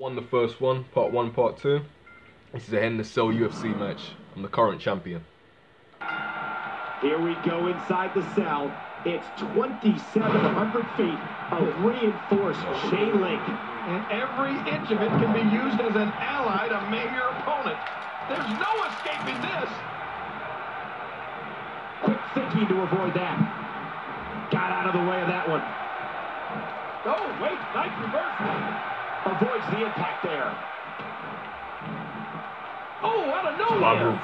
Won the first one, part one, part two. This is a Hell in a Cell UFC match. I'm the current champion. Here we go inside the cell. It's 2,700 feet of reinforced chain link. And every inch of it can be used as an ally to maim your opponent. There's no escaping this. Quick thinking to avoid that. Got out of the way of that one. Oh, wait, nice reversal. Avoids the impact there. Oh, out of My nowhere.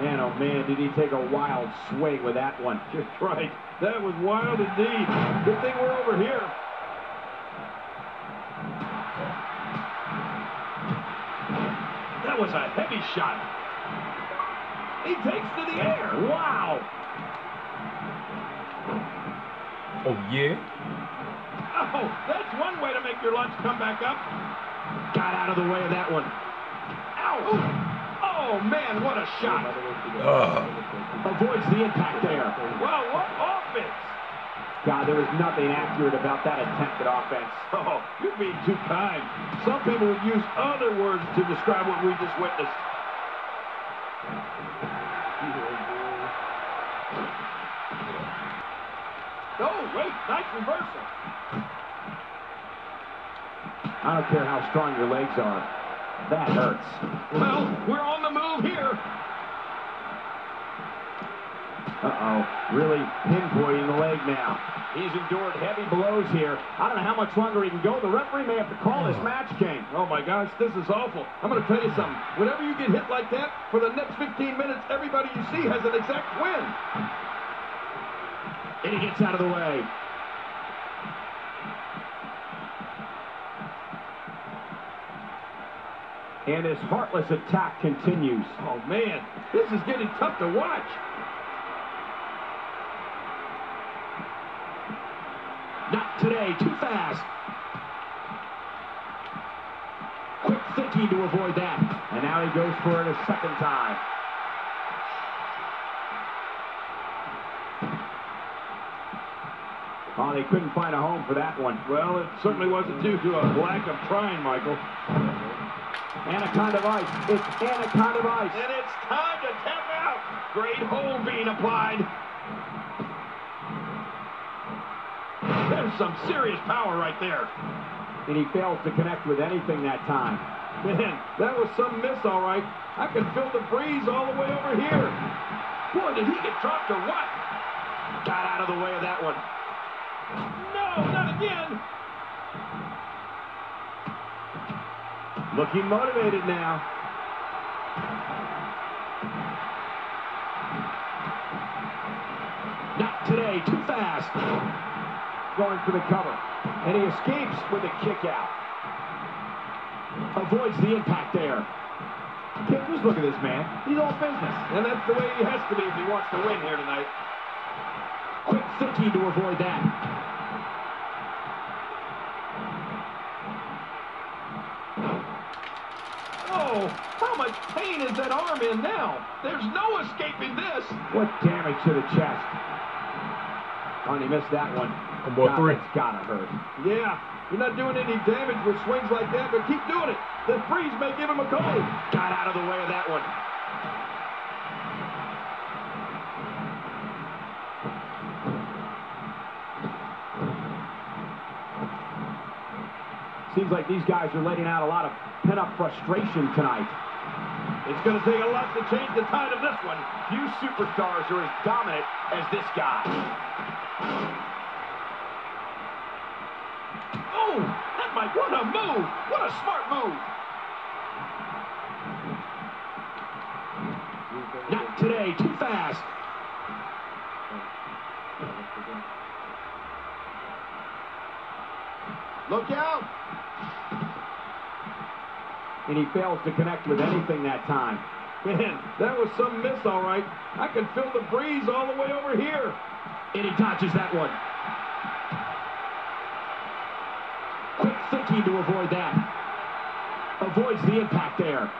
Man, oh man, did he take a wild swing with that one. Just right. That was wild indeed. Good thing we're over here. That was a heavy shot. He takes to the air. Wow! Oh yeah? Oh, that's one way to make your lunch come back up. Got out of the way of that one. Ow! Oh, man, what a shot. Ugh. Avoids the impact there. Well, what offense? God, there was nothing accurate about that attempt at offense. Oh, you're being too kind. Some people would use other words to describe what we just witnessed. Oh, wait, nice reversal. I don't care how strong your legs are. That hurts. Well, we're on the move here. Uh-oh. Really pinpointing the leg now. He's endured heavy blows here. I don't know how much longer he can go. The referee may have to call this match game. Oh, my gosh, this is awful. I'm going to tell you something. Whenever you get hit like that, for the next 15 minutes, everybody you see has an exact win. And he gets out of the way. And his heartless attack continues. Oh, man, this is getting tough to watch. Not today, too fast. Quick thinking to avoid that. And now he goes for it a second time. Oh, they couldn't find a home for that one. Well, it certainly wasn't due to a lack of trying, Michael. Anaconda Vice. It's Anaconda Vice. And it's time to tap out. Great hold being applied. There's some serious power right there. And he fails to connect with anything that time. Man, that was some miss, all right. I can feel the breeze all the way over here. Boy, did he get dropped or what? Got out of the way of that one. No, not again. Looking motivated now. Not today, too fast. Going for the cover. And he escapes with a kick out. Avoids the impact there. Just look at this man. He's all business. And that's the way he has to be if he wants to win here tonight. Quick thinking to avoid that. Oh, how much pain is that arm in now? There's no escaping this. What damage to the chest. Oh, he missed that one. Combo God, three. That's gotta hurt. Yeah, you're not doing any damage with swings like that, but keep doing it. The freeze may give him a cold. Got out of the way of that one. Seems like these guys are letting out a lot of pent-up frustration tonight. It's going to take a lot to change the tide of this one. Few superstars are as dominant as this guy. Oh, that might, what a move. What a smart move. Not today, too fast. Look out. And he fails to connect with anything that time. Man, that was some miss, all right. I can feel the breeze all the way over here. And he dodges that one. Quick thinking to avoid that. Avoids the impact there.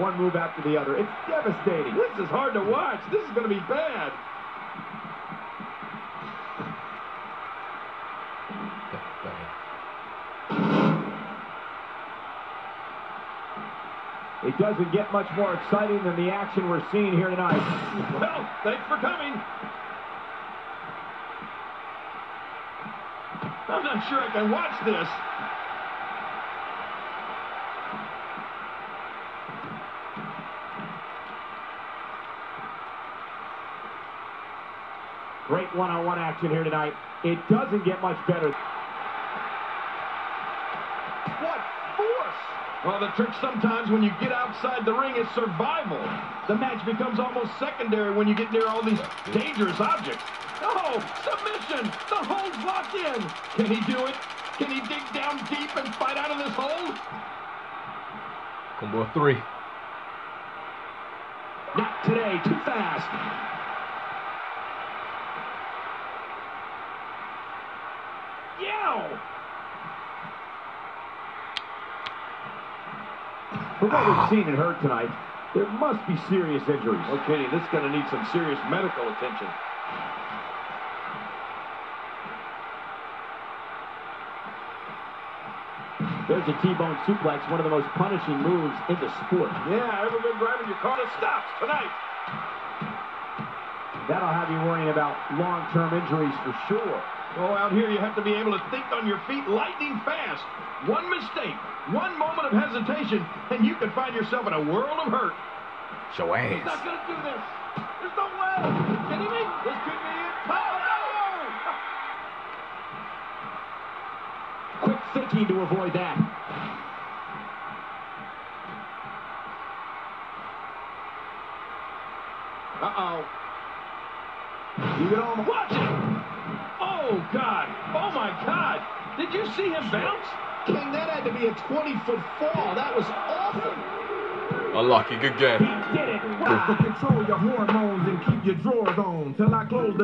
One move after the other. It's devastating. This is hard to watch. This is going to be bad. It doesn't get much more exciting than the action we're seeing here tonight. Well, thanks for coming. I'm not sure I can watch this. Great one-on-one action here tonight. It doesn't get much better. What force! Well, the trick sometimes when you get outside the ring is survival. The match becomes almost secondary when you get near all these dangerous objects. Oh, submission! The hole's locked in. Can he do it? Can he dig down deep and fight out of this hole? Combo three. Not today, too fast. From what we've seen and heard tonight, there must be serious injuries. Okay, this is going to need some serious medical attention. There's a T-bone suplex, one of the most punishing moves in the sport. Yeah, I've ever been driving your car to stops tonight? That'll have you worrying about long-term injuries for sure. Oh, out here you have to be able to think on your feet lightning fast. One mistake, one moment of hesitation, and you can find yourself in a world of hurt. Show He's not going to do this. There's no way. You kidding me? This could be it. Oh, no! Quick thinking to avoid that. Uh-oh. You get on. Watch it! Oh, God. Oh, my God. Did you see him bounce? King, that had to be a 20-foot fall. That was awful. Unlucky. Good game. He did it. Wow. Control your hormones and keep your drawers on till I close the